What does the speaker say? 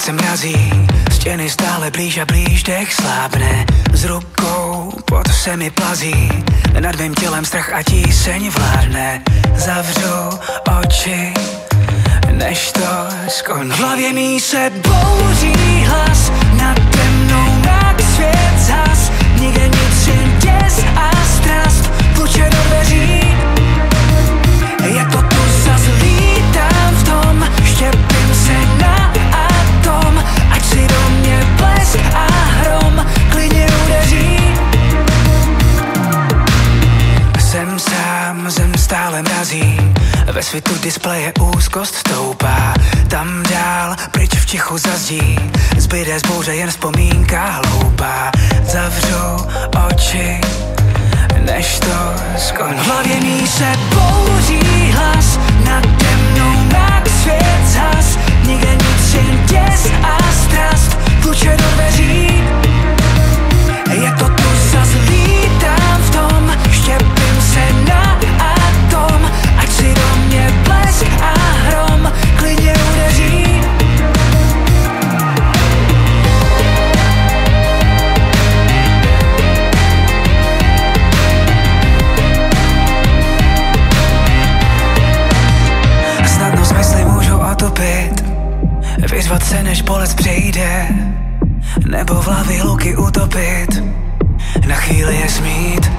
se mrazí, stěny stále blíž a blíž, dech slábne. S rukou pod se mi plazí, nad mým tělem strach a tíseň vládne. Zavřu oči, než to skončí. V hlavě mý se bouří Jsem sám, zem stále mrazí. Ve světu displeje úzkost stoupá Tam dál, pryč v tichu zazdí. Zbyde z bouře jen vzpomínka hloupá. Zavřu oči, než to skončí. V hlavě mý se Vyzvat se, než bolest přejde Nebo v hlavě luky utopit. Na chvíli je smít